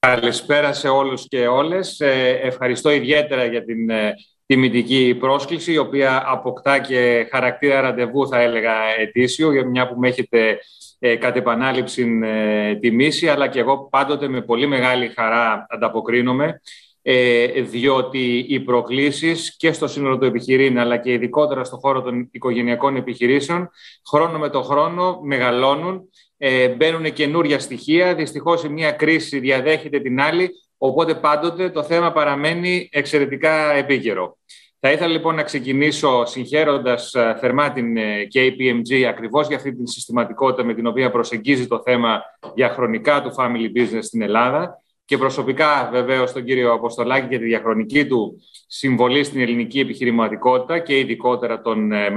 Καλησπέρα σε όλους και όλες. Ε, ευχαριστώ ιδιαίτερα για την ε, τιμητική πρόσκληση, η οποία αποκτά και χαρακτήρα ραντεβού, θα έλεγα, ετήσιο, για μια που με έχετε ε, κατ' επανάληψη ε, τιμήσει, αλλά και εγώ πάντοτε με πολύ μεγάλη χαρά ανταποκρίνομαι, ε, διότι οι προκλήσεις και στο σύνολο του επιχειρήν, αλλά και ειδικότερα στο χώρο των οικογενειακών επιχειρήσεων, χρόνο με το χρόνο μεγαλώνουν, ε, μπαίνουν καινούρια στοιχεία, δυστυχώς η μία κρίση διαδέχεται την άλλη, οπότε πάντοτε το θέμα παραμένει εξαιρετικά επίκαιρο. Θα ήθελα λοιπόν να ξεκινήσω συγχαίροντας ε, θερμά την ε, KPMG ακριβώς για αυτή την συστηματικότητα με την οποία προσεγγίζει το θέμα για χρονικά του family business στην Ελλάδα και προσωπικά βεβαίως τον κύριο Αποστολάκη για τη διαχρονική του συμβολή στην ελληνική επιχειρηματικότητα και ειδικότερα τον, ε,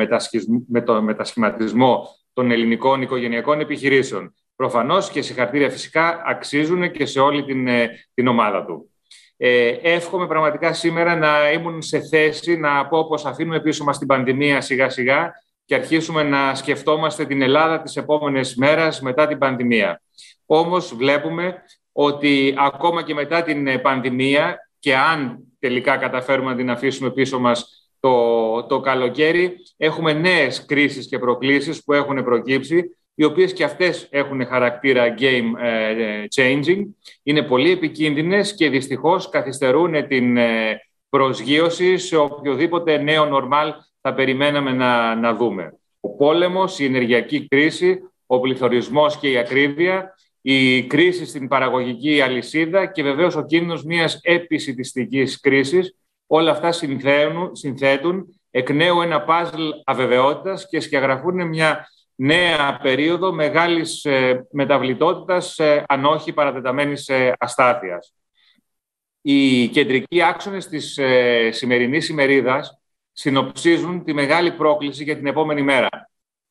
με τον μετασχηματισμό των ελληνικών οικογενειακών επιχειρήσεων. Προφανώς και συγχαρητήρια φυσικά αξίζουν και σε όλη την, την ομάδα του. Ε, εύχομαι πραγματικά σήμερα να ήμουν σε θέση να πω πως αφήνουμε πίσω μας την πανδημία σιγά σιγά και αρχίσουμε να σκεφτόμαστε την Ελλάδα τις επόμενες μέρες μετά την πανδημία. Όμως βλέπουμε ότι ακόμα και μετά την πανδημία και αν τελικά καταφέρουμε να την αφήσουμε πίσω μας το, το καλοκαίρι, έχουμε νέες κρίσεις και προκλήσεις που έχουν προκύψει οι οποίες και αυτές έχουν χαρακτήρα game ε, changing, είναι πολύ επικίνδυνες και δυστυχώς καθυστερούν την ε, προσγείωση σε οποιοδήποτε νέο νορμάλ θα περιμέναμε να, να δούμε. Ο πόλεμος, η ενεργειακή κρίση, ο πληθωρισμός και η ακρίβεια, η κρίση στην παραγωγική αλυσίδα και βεβαίως ο κίνδυνος μιας επισητιστικής κρίσης, όλα αυτά συνθέτουν, συνθέτουν εκ νέου ένα παζλ αβεβαιότητας και σκιαγραφούν μια νέα περίοδο μεγάλης ε, μεταβλητότητας, ε, αν όχι παρατεταμένης ε, αστάθειας. Οι κεντρικοί άξονες της σημερινής ημερίδας συνοψίζουν τη μεγάλη πρόκληση για την επόμενη μέρα.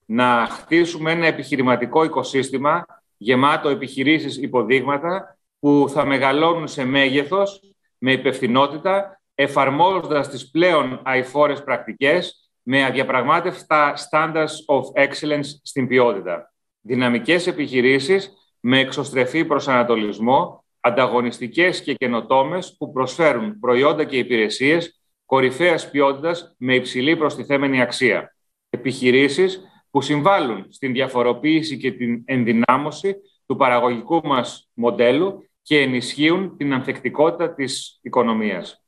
Να χτίσουμε ένα επιχειρηματικό οικοσύστημα γεμάτο επιχειρήσεις υποδείγματα που θα μεγαλώνουν σε μέγεθος, με υπευθυνότητα, εφαρμόζοντας τις πλέον αηφόρες πρακτικές με αδιαπραγμάτευτα standards of excellence στην ποιότητα. Δυναμικές επιχειρήσεις με εξωστρεφή προσανατολισμό, ανταγωνιστικές και καινοτόμες που προσφέρουν προϊόντα και υπηρεσίες κορυφαίας ποιότητας με υψηλή προστιθέμενη αξία. Επιχειρήσεις που συμβάλλουν στην διαφοροποίηση και την ενδυνάμωση του παραγωγικού μας μοντέλου και ενισχύουν την ανθεκτικότητα της οικονομίας.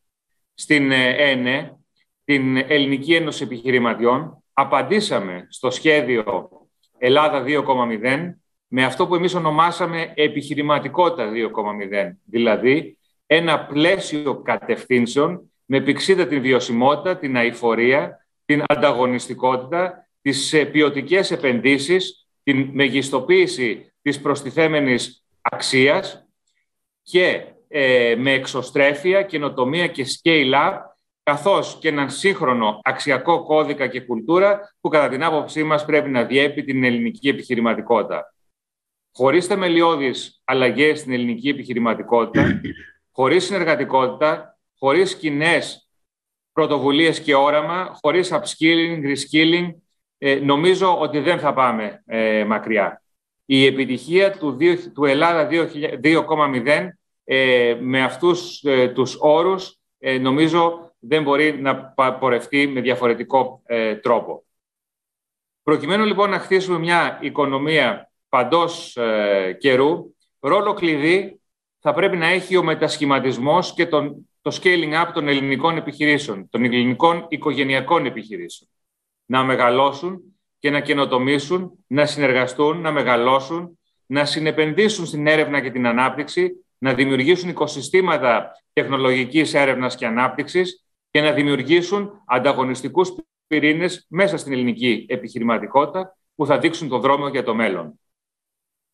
Στην ΕΝΕ, την Ελληνική Ένωση Επιχειρηματιών, απαντήσαμε στο σχέδιο Ελλάδα 2.0 με αυτό που εμείς ονομάσαμε επιχειρηματικότητα 2.0, δηλαδή ένα πλαίσιο κατευθύνσεων με πηξίδα την βιωσιμότητα, την αηφορία, την ανταγωνιστικότητα, τις ποιοτικές επενδύσεις, την μεγιστοποίηση της προστιθέμενης αξίας και ε, με εξωστρέφεια, καινοτομία και scale-up καθώς και έναν σύγχρονο αξιακό κώδικα και κουλτούρα που κατά την άποψή μας πρέπει να διέπει την ελληνική επιχειρηματικότητα. Χωρίς θεμελιώδεις αλλαγές στην ελληνική επιχειρηματικότητα, χωρίς συνεργατικότητα, χωρίς κοινές πρωτοβουλίες και όραμα, χωρίς upskilling, reskilling, ε, νομίζω ότι δεν θα πάμε ε, μακριά. Η επιτυχία του, του Ελλάδα 2.0 ε, με αυτούς τους όρους νομίζω δεν μπορεί να πορευτεί με διαφορετικό ε, τρόπο. Προκειμένου λοιπόν να χτίσουμε μια οικονομία παντός ε, καιρού, ρόλο κλειδί θα πρέπει να έχει ο μετασχηματισμός και τον, το scaling up των ελληνικών επιχειρήσεων, των ελληνικών οικογενειακών επιχειρήσεων. Να μεγαλώσουν και να καινοτομήσουν, να συνεργαστούν, να μεγαλώσουν, να συνεπενδύσουν στην έρευνα και την ανάπτυξη, να δημιουργήσουν οικοσυστήματα τεχνολογικής έρευνας και ανάπτυξης και να δημιουργήσουν ανταγωνιστικούς πυρήνες μέσα στην ελληνική επιχειρηματικότητα που θα δείξουν τον δρόμο για το μέλλον.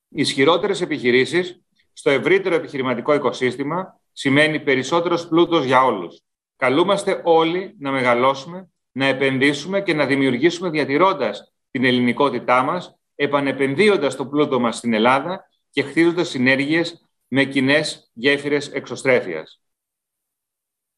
Ισχυρότερες επιχειρήσεις στο ευρύτερο επιχειρηματικό οικοσύστημα σημαίνει περισσότερος πλούτος για όλους. Καλούμαστε όλοι να μεγαλώσουμε, να επενδύσουμε και να δημιουργήσουμε διατηρώντας την ελληνικότητά μας, επανεπενδύοντας το πλούτο μας στην Ελλάδα και χτίζοντας συνέργειες με κοινές γέφυρες εξωστρέφειας.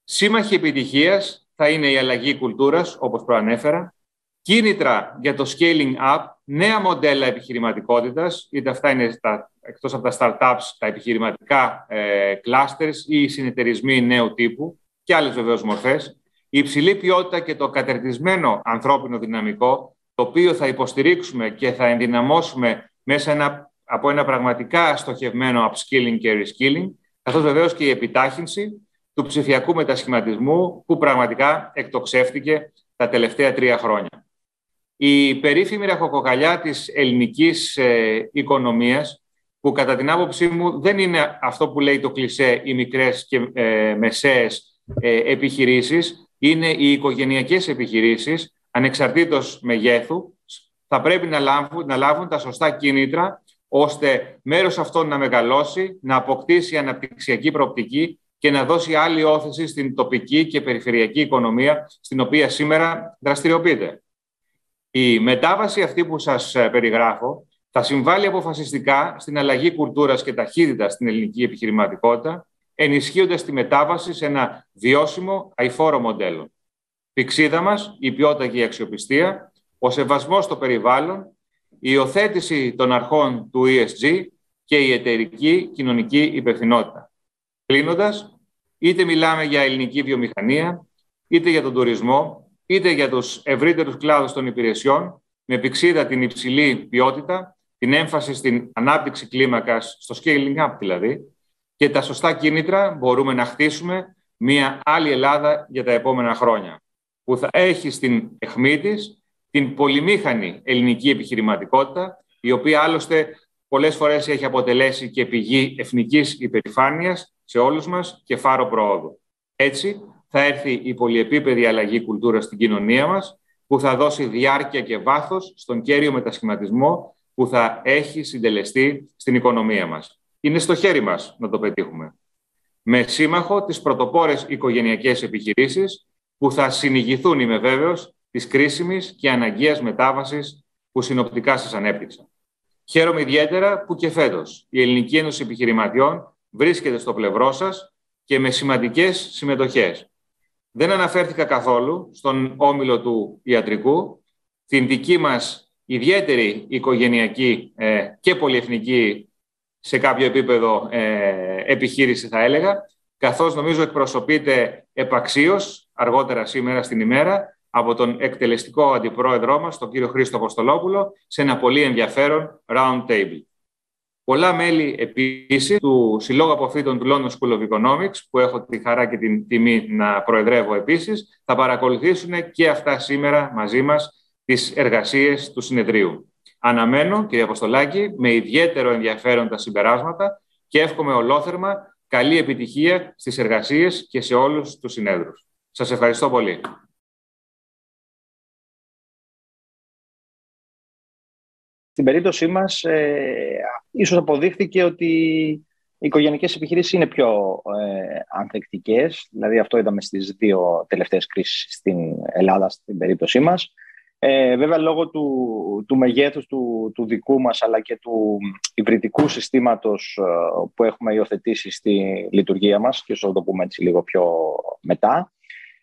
Σύμμαχοι επιτυχίας θα είναι η αλλαγή κουλτούρας, όπως προανέφερα, κίνητρα για το scaling up, νέα μοντέλα επιχειρηματικότητας, είτε αυτά είναι τα εκτός από τα startups, τα επιχειρηματικά ε, clusters ή οι συνεταιρισμοί νέου τύπου και άλλες βεβαίως μορφές, η υψηλή ποιότητα και το κατερτισμένο ανθρώπινο δυναμικό, το οποίο θα υποστηρίξουμε και θα ενδυναμώσουμε μέσα ένα, από ένα πραγματικά στοχευμένο upskilling και reskilling, καθώς βεβαίως και η επιτάχυνση του ψηφιακού μετασχηματισμού που πραγματικά εκτοξεύτηκε τα τελευταία τρία χρόνια. Η περίφημη ραχοκοκαλιά της ελληνικής ε, οικονομίας, που κατά την άποψή μου δεν είναι αυτό που λέει το κλισέ οι μικρές και ε, μεσαίες ε, επιχειρήσεις, είναι οι οικογενειακές επιχειρήσεις, ανεξαρτήτως μεγέθου, θα πρέπει να λάβουν, να λάβουν τα σωστά κίνητρα, ώστε μέρος αυτών να μεγαλώσει, να αποκτήσει αναπτυξιακή προοπτική και να δώσει άλλη όθεση στην τοπική και περιφερειακή οικονομία, στην οποία σήμερα δραστηριοποιείται. Η μετάβαση αυτή που σας ε, περιγράφω θα συμβάλλει αποφασιστικά στην αλλαγή κουλτούρας και ταχύτητας στην ελληνική επιχειρηματικότητα, ενισχύοντας τη μετάβαση σε ένα βιώσιμο αηφόρο μοντέλο. Πηξίδα μας, η ποιότητα και η αξιοπιστία, ο σεβασμός στο περιβάλλον, η υιοθέτηση των αρχών του ESG και η εταιρική κοινωνική υπευθυνότητα. Κλείνοντας, είτε μιλάμε για ελληνική βιομηχανία, είτε για τον τουρισμό, είτε για τους ευρύτερους κλάδους των υπηρεσιών, με πηξίδα την υψηλή ποιότητα, την έμφαση στην ανάπτυξη κλίμακας, στο scaling up δηλαδή, και τα σωστά κίνητρα μπορούμε να χτίσουμε μια άλλη Ελλάδα για τα επόμενα χρόνια, που θα έχει στην αιχμή της την πολυμήχανη ελληνική επιχειρηματικότητα, η οποία άλλωστε πολλές φορές έχει αποτελέσει και πηγή εθνικής υπερηφάνειας σε όλους μας και φάρο προόδου. Έτσι, θα έρθει η πολυεπίπεδη αλλαγή κουλτούρα στην κοινωνία μας, που θα δώσει διάρκεια και βάθος στον κέριο μετασχηματισμό που θα έχει συντελεστεί στην οικονομία μας. Είναι στο χέρι μας να το πετύχουμε. Με σύμμαχο τις πρωτοπόρες οικογενειακές επιχειρήσεις που θα συνηγηθούν, είμαι βέβαιος, της κρίσιμης και αναγκαίας μετάβασης που συνοπτικά σας ανέπτυξα. Χαίρομαι ιδιαίτερα που και φέτος η Ελληνική Ένωση Επιχειρηματιών βρίσκεται στο πλευρό σας και με σημαντικές συμμετοχές δεν αναφέρθηκα καθόλου στον όμιλο του ιατρικού, την δική μας ιδιαίτερη οικογενειακή ε, και πολυεθνική σε κάποιο επίπεδο ε, επιχείρηση θα έλεγα, καθώς νομίζω εκπροσωπείται επαξίως αργότερα σήμερα στην ημέρα από τον εκτελεστικό αντιπρόεδρό μας, τον κύριο Χρήστο Αποστολόπουλο, σε ένα πολύ ενδιαφέρον round table. Πολλά μέλη επίσης του Συλλόγου Αποφύτων του London School of Economics, που έχω τη χαρά και την τιμή να προεδρεύω επίσης, θα παρακολουθήσουν και αυτά σήμερα μαζί μας τις εργασίες του συνεδρίου. Αναμένω, κύριε Αποστολάκη, με ιδιαίτερο ενδιαφέρον τα συμπεράσματα και εύχομαι ολόθερμα καλή επιτυχία στις εργασίες και σε όλους τους συνέδρους. Σας ευχαριστώ πολύ. Στην περίπτωσή μας, ε, ίσως αποδείχθηκε ότι οι οικογενικές επιχειρήσεις είναι πιο ε, ανθεκτικές. Δηλαδή αυτό είδαμε στις δύο τελευταίες κρίσεις στην Ελλάδα, στην περίπτωσή μας. Ε, βέβαια, λόγω του, του μεγέθους του, του δικού μας, αλλά και του υβριδικού συστήματος ε, που έχουμε υιοθετήσει στη λειτουργία μας, και ίσως θα το πούμε έτσι λίγο πιο μετά,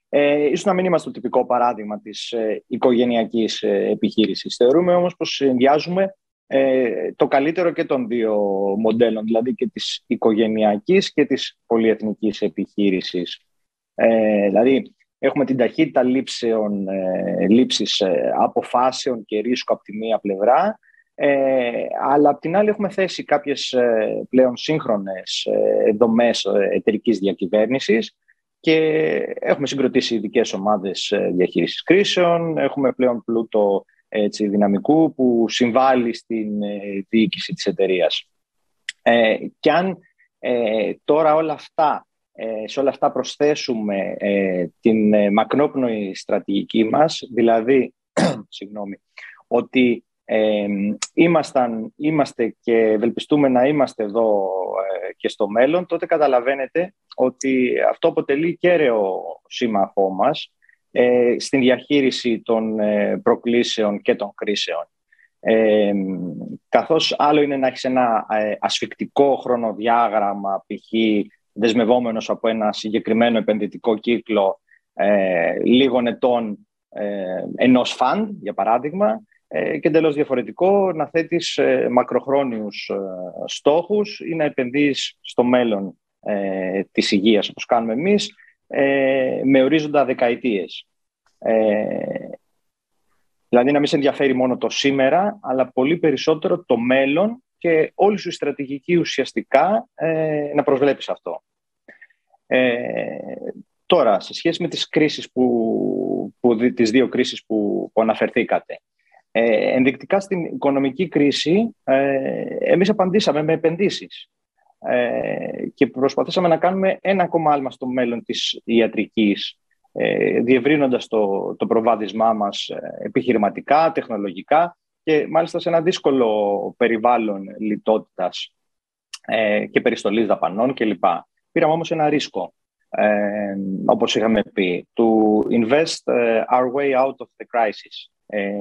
ε, ίσως να μην είμαστε το τυπικό παράδειγμα της ε, οικογενειακής ε, επιχείρησης. Θεωρούμε όμως πως συνδυάζουμε ε, το καλύτερο και των δύο μοντέλων, δηλαδή και της οικογενειακής και της πολυεθνικής επιχείρησης. Ε, δηλαδή, έχουμε την ταχύτητα λήψεων, ε, λήψης ε, αποφάσεων και ρίσκου από τη μία πλευρά, ε, αλλά από την άλλη έχουμε θέσει κάποιες πλέον σύγχρονες δομές εταιρικής διακυβέρνησης, και έχουμε συγκροτήσει ειδικές ομάδες ε, διαχείρισης κρίσεων, έχουμε πλέον πλούτο έτσι, δυναμικού που συμβάλλει στην ε, διοίκηση της εταιρείας. Ε, και αν ε, τώρα όλα αυτά, ε, σε όλα αυτά προσθέσουμε την μακρόπνοη στρατηγική μας, δηλαδή συγγνώμη, ότι ήμασταν, είμαστε και ευελπιστούμε να είμαστε εδώ και στο μέλλον, τότε καταλαβαίνετε ότι αυτό αποτελεί κέραιο σύμμαχό μας ε, στην διαχείριση των ε, προκλήσεων και των κρίσεων. Ε, καθώς άλλο είναι να έχεις ένα ε, ασφικτικό χρονοδιάγραμμα, π.χ. δεσμευόμενος από ένα συγκεκριμένο επενδυτικό κύκλο ε, λίγων ετών ε, ενός φαντ, για παράδειγμα, και εντελώς διαφορετικό να θέτεις μακροχρόνιους στόχους ή να επενδύεις στο μέλλον της υγείας όπως κάνουμε εμείς με ορίζοντα δεκαετίες. Δηλαδή να μην σε ενδιαφέρει μόνο το σήμερα, αλλά πολύ περισσότερο το μέλλον και όλη σου η στρατηγική ουσιαστικά ε, να προσβλέπεις αυτό. Ε, τώρα, σε σχέση με τις κρίσεις που, που τις δύο κρίσεις που, που αναφερθήκατε, ε, ενδεικτικά στην οικονομική κρίση, ε, εμείς απαντήσαμε με επενδύσεις ε, και προσπαθήσαμε να κάνουμε ένα ακόμα άλμα στο μέλλον της ιατρικής ε, διευρύνοντας το, το προβάδισμά μας ε, επιχειρηματικά, τεχνολογικά και μάλιστα σε ένα δύσκολο περιβάλλον λιτότητας ε, και περιστολής δαπανών κλπ. Πήραμε όμως ένα ρίσκο, ε, όπως είχαμε πει, to invest our way out of the crisis.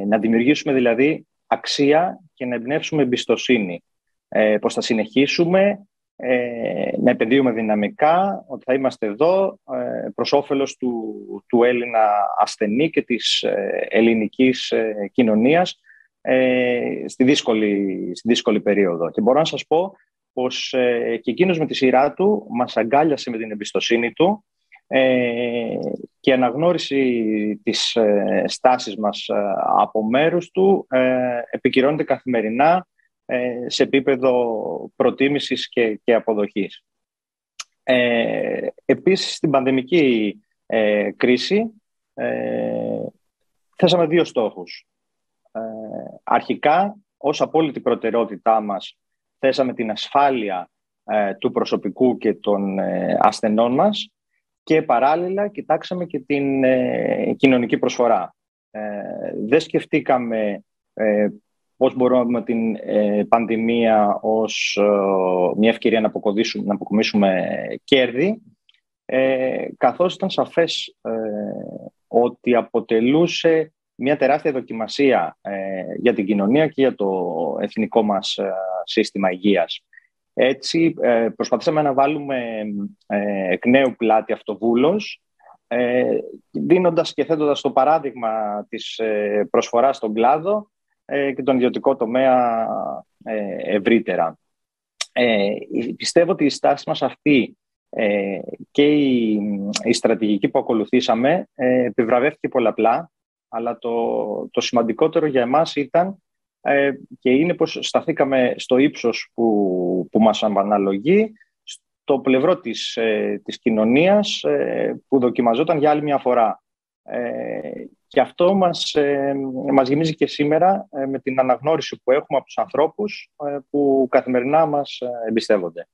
να δημιουργήσουμε δηλαδή αξία και να εμπνεύσουμε εμπιστοσύνη. Ε, πως θα συνεχίσουμε ε, να επενδύουμε δυναμικά, ότι θα είμαστε εδώ ε, προς όφελος του, του Έλληνα ασθενή και της ε, ελληνικής ε, κοινωνίας ε, στη, δύσκολη, στη δύσκολη περίοδο. Και μπορώ να σας πω πως ε, και εκείνος με τη σειρά του μας αγκάλιασε με την εμπιστοσύνη του και αναγνώριση της στάσης μας από μέρους του επικυρώνεται καθημερινά ε, σε επίπεδο προτίμησης και, και αποδοχής. Ε, επίσης, στην πανδημική ε, κρίση ε, θέσαμε δύο στόχους. Ε, αρχικά, ως απόλυτη προτεραιότητά μας, θέσαμε την ασφάλεια του προσωπικού και των ασθενών μας και παράλληλα κοιτάξαμε και την κοινωνική προσφορά. δεν σκεφτήκαμε πώς μπορούμε την ε, πανδημία ως ε, μια ευκαιρία να, να αποκομίσουμε κέρδη, ε, καθώς ήταν σαφές ε, ότι αποτελούσε μια τεράστια δοκιμασία για την κοινωνία και για το εθνικό μας σύστημα υγείας. Έτσι, προσπαθήσαμε να βάλουμε εκ νέου πλάτη αυτοβούλος, δίνοντας και θέτοντας το παράδειγμα της προσφοράς στον κλάδο ε, και τον ιδιωτικό τομέα ε, ευρύτερα. Ε, πιστεύω ότι η στάση μας αυτή και η, η στρατηγική που ακολουθήσαμε επιβραβεύτηκε πολλαπλά, αλλά το, το σημαντικότερο για εμάς ήταν και είναι πως σταθήκαμε στο ύψος που, που μας αναλογεί, στο πλευρό της, της κοινωνίας που δοκιμαζόταν για άλλη μια φορά. Και αυτό μας, ε, μας γεμίζει και σήμερα ε, με την αναγνώριση που έχουμε από τους ανθρώπους ε, που καθημερινά μας εμπιστεύονται.